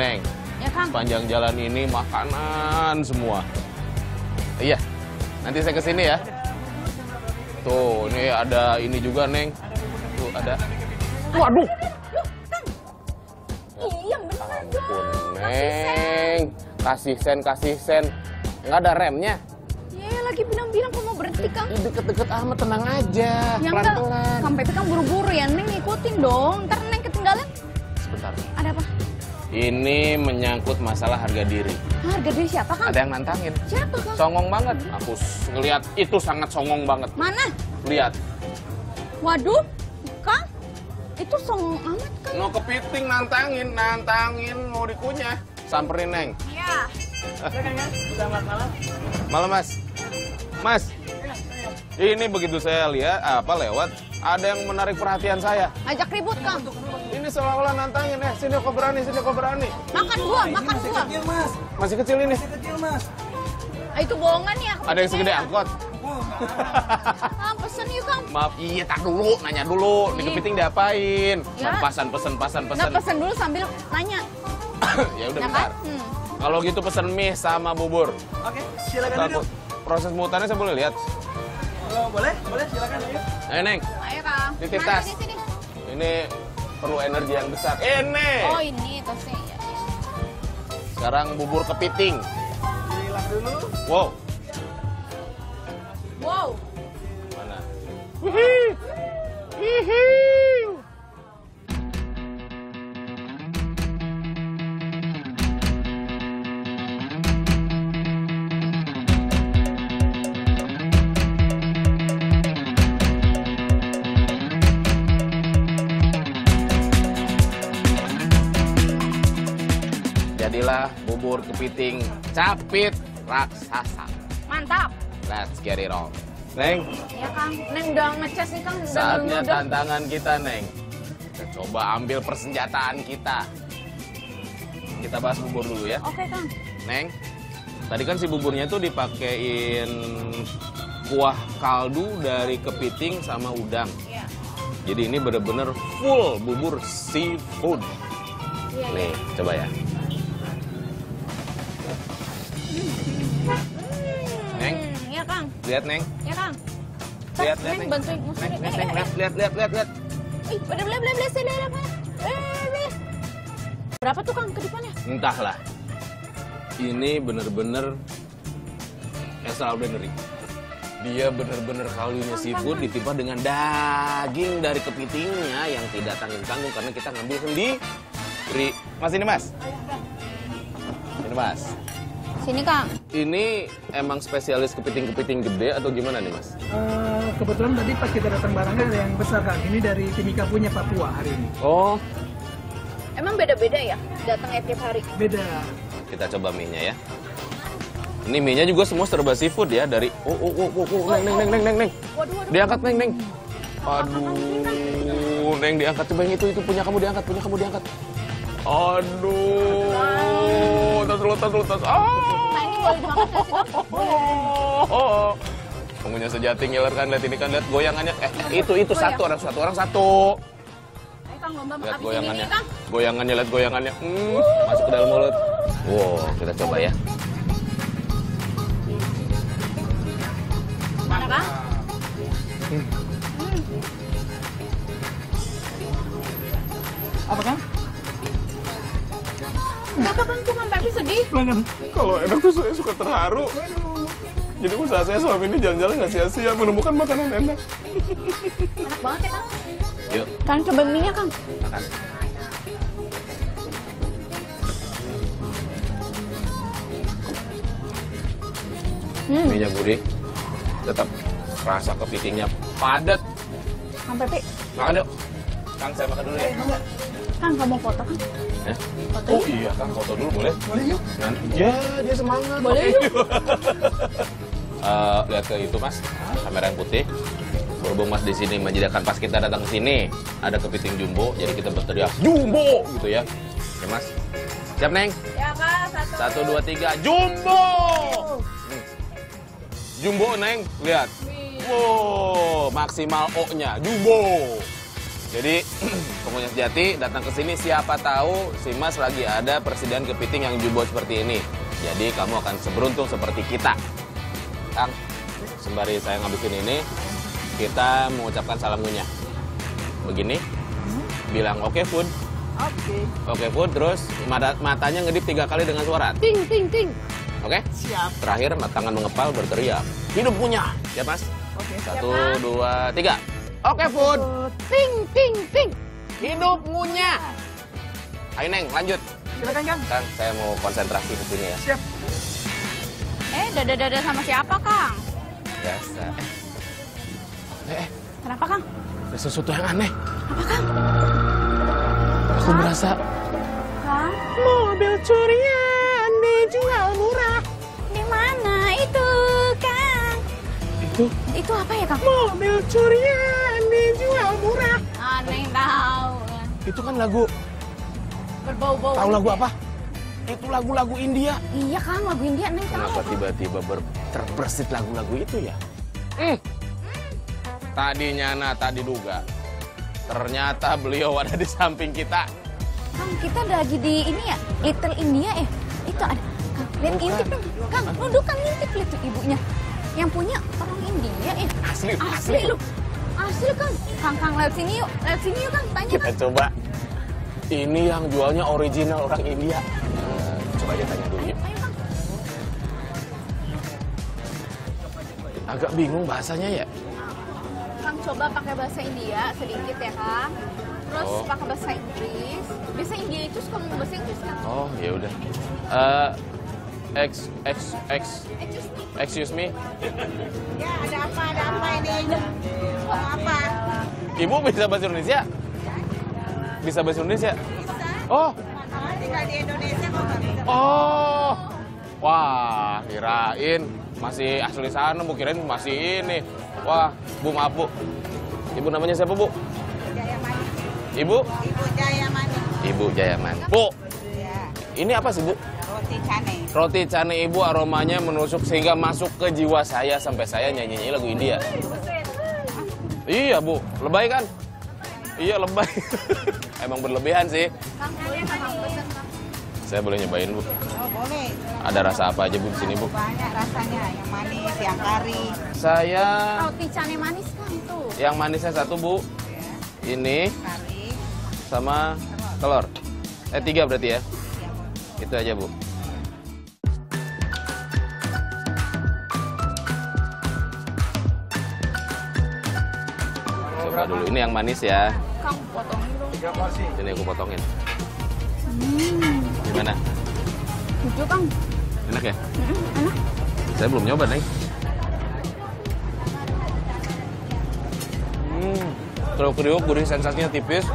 Neng, Ya Kang. sepanjang jalan ini makanan semua. Iya, nanti saya ke sini ya. Tuh, ini ada ini juga, Neng. Tuh, ada. Waduh, Iya ampun, Neng. Kasih sen, kasih sen. Nggak ada remnya. Ya lagi bilang-bilang kok mau berhenti Kang. Deket-deket amat, tenang aja. Ya enggak, Pelan-pelan. Kang Pepe kan buru-buru ya, Neng ngikutin dong. Ntar Neng ketinggalan. Sebentar. Ada apa? Ini menyangkut masalah harga diri. Harga diri siapa Kang? Ada yang nantangin. Siapa Kang? Songong banget. Aku ngeliat itu sangat songong banget. Mana? Lihat. Waduh, Kang. Itu songong amat Kang. Mau kepiting nantangin, nantangin mau dikunyah. Samperin, Neng. Iya. Selamat malam. Malam, Mas. Mas. Ini begitu saya lihat apa lewat ada yang menarik perhatian saya. Ngajak ribut Kang. Ini seolah-olah nantangin eh sini kok berani, sini kok berani. Makan gua, makan Masih gua. kecil mas, Masih kecil ini. masih kecil mas. Ah, itu bohongan ya. Ada yang segede angkot. Oh, Kang, pesen yuk Kang. Maaf, iya tak dulu, nanya dulu. Di Iya. kepiting diapain? Ya. Pesan, pesen, pesan, Nggak pesen. pesen dulu sambil nanya. ya udah Ya bentar. kan? Hmm. Kalau gitu pesen mie sama bubur. Oke, silakan Takut. duduk. Proses mutannya saya boleh lihat. Oh, boleh, boleh silakan ayo. Ayo, Neng. Ayo Kang. Titip tas. Ini perlu energi yang besar. Ini. Oh ini tasnya ya. Sekarang bubur kepiting. Silakan dulu. Wow. Wow. Jadilah bubur kepiting capit raksasa. Mantap. Let's get it on. Neng, Ya Kang. Neng udah ngecas nih Kang. Saatnya tantangan kita, Neng. Kita coba ambil persenjataan kita. Kita bahas bubur dulu ya. Oke Kang. Neng, tadi kan si buburnya tuh dipakein kuah kaldu dari kepiting sama udang. Iya. Jadi ini bener-bener full bubur seafood. Iya. iya. Nih, coba ya. Lihat, Neng. Ya Kang. Lihat, lihat, Neng Neng. bantuin Neng. Neng, Eh, Neng, eh, lihat, lihat, lihat, lihat. Ih, udah beli beli beli? Eh, beli. Berapa tuh Kang ke depannya? Entahlah. Ini bener-bener extraordinary. Dia bener-bener kaldunya seafood ditimpa dengan daging dari kepitingnya yang tidak tanggung-tanggung karena kita ngambil sendiri. Mas ini mas. Ini mas. Sini Kang. Ini emang spesialis kepiting-kepiting gede atau gimana nih mas? Eh, kebetulan tadi pas kita datang barangnya ada yang besar kan. Ini dari Timika punya Papua hari ini. Oh, Emang beda-beda ya datangnya tiap hari? Beda. kita coba mie-nya ya. Ini mie-nya juga semua serba seafood ya dari oh oh oh oh, oh neng neng neng neng neng neng. Waduh, waduh. Diangkat neng neng. Aduh, neng diangkat coba yang itu itu punya kamu diangkat punya kamu diangkat. Aduh, tas dulu tas dulu tas. Ah. Nah ini boleh dimakan nggak sih Kang? Oh. Pengunya sejati ngiler kan lihat ini kan lihat goyangannya. Eh itu itu Goyang. satu orang satu orang satu. Ayo Kang lomba Lihat goyangannya. Goyangannya lihat goyangannya. Hmm, masuk ke dalam mulut. Wow, kita coba ya. Mana Kang? Apa kan? Apa Kang, cuma Pepi sedih. Kalau enak tuh saya suka terharu. Jadi usaha saya selama ini jalan-jalan nggak sia-sia menemukan makanan enak. Enak banget ya Kang. Yuk, Kang coba mie Kang. makan. Hmm, Minyak gurih, tetap rasa kepitingnya padat. Kang Pepi. Makan yuk. Kang, saya makan dulu ya. Kang kamu foto Kang? Eh? Foto Oh iya, Kang foto dulu boleh? Boleh yuk. Nanti. Ya, dia semangat. Boleh yuk. Eh, lihat ke itu mas, kamera yang putih. Berhubung mas di sini menyediakan pas kita datang ke sini ada kepiting jumbo, jadi kita berteriak jumbo gitu ya. Oke mas, siap neng? Ya Kang, satu. Satu dua tiga, jumbo. Hmm. Jumbo neng, lihat. Wow, maksimal O-nya, jumbo. Jadi pengunyah sejati datang ke sini siapa tahu si Mas lagi ada presiden kepiting yang jumbo seperti ini. Jadi kamu akan seberuntung seperti kita. Kang, sembari saya ngabisin ini, kita mengucapkan salam ngunyah. Begini, bilang oke food, Oke. oke food, terus mata- matanya ngedip tiga kali dengan suara. Ting, ting, ting. Oke? Siap. Terakhir, tangan mengepal berteriak. Hidup punya. Ya, Mas? Oke. Satu, dua, tiga. Oke, Food. Ting, ting, ting. Hidup ngunyah. Ayo, Neng, lanjut. Silakan Kang. Kang, saya mau konsentrasi di sini ya. Siap. Eh, dada-dada sama siapa, Kang? Biasa. Eh, eh, Kenapa, Kang? ada sesuatu yang aneh. Apa, Kang? Aku merasa Kang? mobil curian dijual murah. Di mana itu, Kang? Itu Itu apa ya, Kang? mobil curian Itu kan lagu, Berbau-bau. tahu lagu apa? Itu lagu-lagu India. Iya, Kang. Lagu India, Neng tahu. Kenapa tiba-tiba ber- terbersit lagu-lagu itu ya? Hmm. Tadinya nah tadi duga. Ternyata beliau ada di samping kita. Kang, kita lagi di ini ya, Little India ya. Itu ada. Kang, lihat ngintip dong. Kang, nunduk kan ngintip lihat tuh ibunya. Yang punya orang India ya. Asli, Asli lu. Asli Kang. Kang, Kang, lewat sini yuk. Lewat sini yuk, Kang. Tanya, Kita Kang. coba. Ini yang jualnya original orang India. Eh, coba aja tanya dulu Ayo. Agak bingung bahasanya ya. Kang, coba pakai bahasa India sedikit ya, Kang. Terus Oh. pakai bahasa Inggris. Biasa India itu suka ngomong bahasa Inggris, Kang. Oh, ya udah. Eh, ex, ex, ex, Excuse me. excuse me. Ya, ada apa? Ada apa ini? Mau apa? Ibu bisa bahasa Indonesia? Bisa bahasa Indonesia? Bisa. Oh, tinggal di Indonesia kok nggak bisa? Oh, wah, kirain masih asli sana, bu kirain masih ini. Wah, Bu maaf bu. Ibu namanya siapa bu? Jaya Mani. Ibu? Ibu Jaya Mani. Ibu Jayaman. Bu, Ya, ini apa sih bu? roti cane. Roti cane ibu aromanya menusuk sehingga masuk ke jiwa saya sampai saya nyanyi lagu India. Iya bu, lebay kan? Iya lebay. Emang berlebihan sih. Boleh pesen. Saya boleh nyobain bu. Oh, boleh. Ada rasa apa aja bu di sini bu? Banyak rasanya, yang manis, yang kari. Saya Roti cane manis, Kang, tuh. yang manisnya satu bu. Ini Kari. sama telur. Eh tiga berarti ya? Ya, Bu. Itu aja bu. Coba dulu. Ini yang manis ya. Kang, potongin dong. Ini aku potongin. Hmm, Gimana? lucu, Kang. Enak ya? Hmm, enak. Saya belum nyoba nih. Hmm, kalau kriuk gurih sensasinya tipis.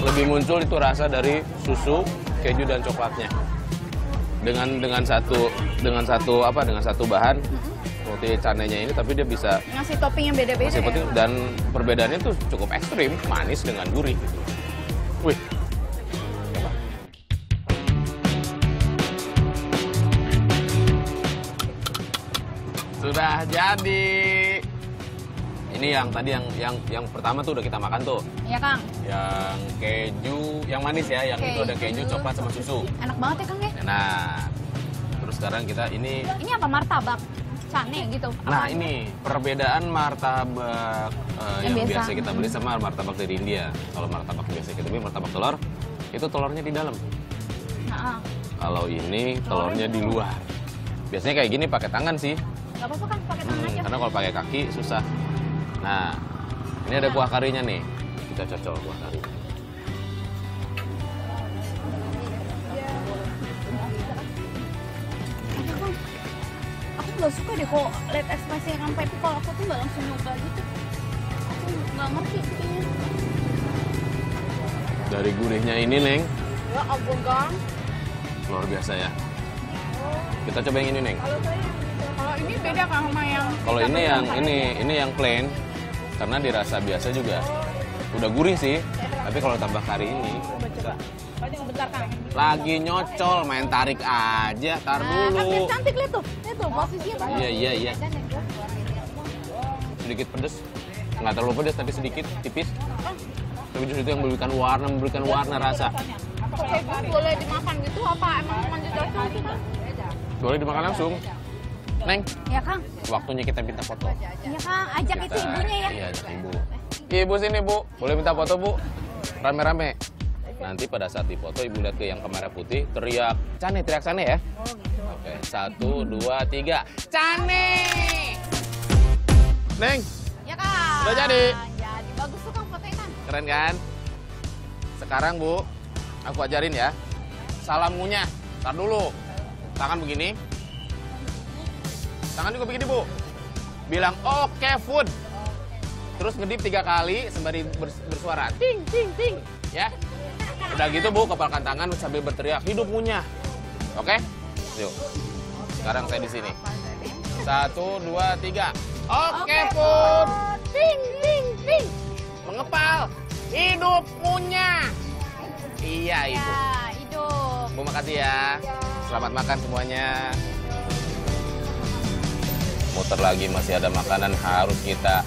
Lebih muncul itu rasa dari susu, keju dan coklatnya. Dengan dengan satu dengan satu apa dengan satu bahan roti canenya ini tapi dia bisa Ngasih topping yang beda-beda ya. dan perbedaannya tuh cukup ekstrim, manis dengan gurih gitu. Wih. Coba. Sudah jadi. Ini yang tadi yang yang yang pertama tuh udah kita makan tuh. Iya, Kang. Yang keju, yang manis ya, yang itu ada keju, Keju. coklat sama susu. Enak banget ya, Kang ya. Nah, terus sekarang kita ini Ini apa martabak? Cane gitu. Nah Apa? ini perbedaan martabak eh, Yang yang, biasa. biasa kita beli sama martabak dari India. Kalau martabak biasa kita beli martabak telur, itu telurnya di dalam. Nah, Kalau ini telurnya di luar. Biasanya kayak gini pakai tangan sih, Gak apa-apa kan pakai tangan Hmm, aja. karena kalau pakai kaki susah. Nah, ini ada kuah karinya nih. Kita cocol kuah kari. Aku gak suka deh kok lihat ekspresi Kang Pepi kalau aku tuh gak langsung nyoba gitu. Aku gak ngerti kayaknya. Dari gurihnya ini, Neng, Ya ampun, Kang. luar biasa ya. Kita coba yang ini, Neng. Kalau ini beda Kang sama yang Kalau ini yang ini ini yang plain karena dirasa biasa juga. Udah gurih sih, tapi kalau tambah kari ini Coba, coba. Sebentar, Kang. lagi nyocol main tarik aja, tar Nah, kan dulu. lihat cantik lihat tuh. Lihat tuh posisinya. Iya iya iya. Sedikit pedes. Nggak terlalu pedas tapi sedikit, tipis. Tapi justru itu yang memberikan warna, memberikan warna rasa. Boleh dimakan gitu apa emang lanjut aja gitu? Boleh dimakan langsung. Neng, Ya, Kang. waktunya kita minta foto. Ya, Kang. Ajak itu Kita- ibunya ya. Iya, ajak ibu. Ibu sini, Bu. Boleh minta foto, Bu? Rame-rame. Nanti pada saat difoto, ibu lihat ke yang kamera putih, teriak, Cane, teriak Cane ya. Oh, gitu. Oke, satu, dua, tiga. Cane! Neng, Ya, Kang. Udah jadi? Jadi. Bagus tuh, Kang, fotonya, keren kan? Sekarang, Bu, aku ajarin ya. Salam ngunyah. Tar dulu. Tangan begini. Tangan juga begini, Bu. Bilang, oke, food. Terus ngedip tiga kali sembari bers- bersuara. Ting, ting, ting. Ya. Udah gitu, Bu, kepalkan tangan sambil berteriak, hidup ngunyah. Oke? Yuk. Sekarang saya di sini. Satu, dua, tiga. Oke, food. Ting, ting, ting. Mengepal. Hidup ngunyah. Iya, itu. Ya, hidup. Bu, makasih ya. Selamat makan semuanya. Muter lagi masih ada makanan harus kita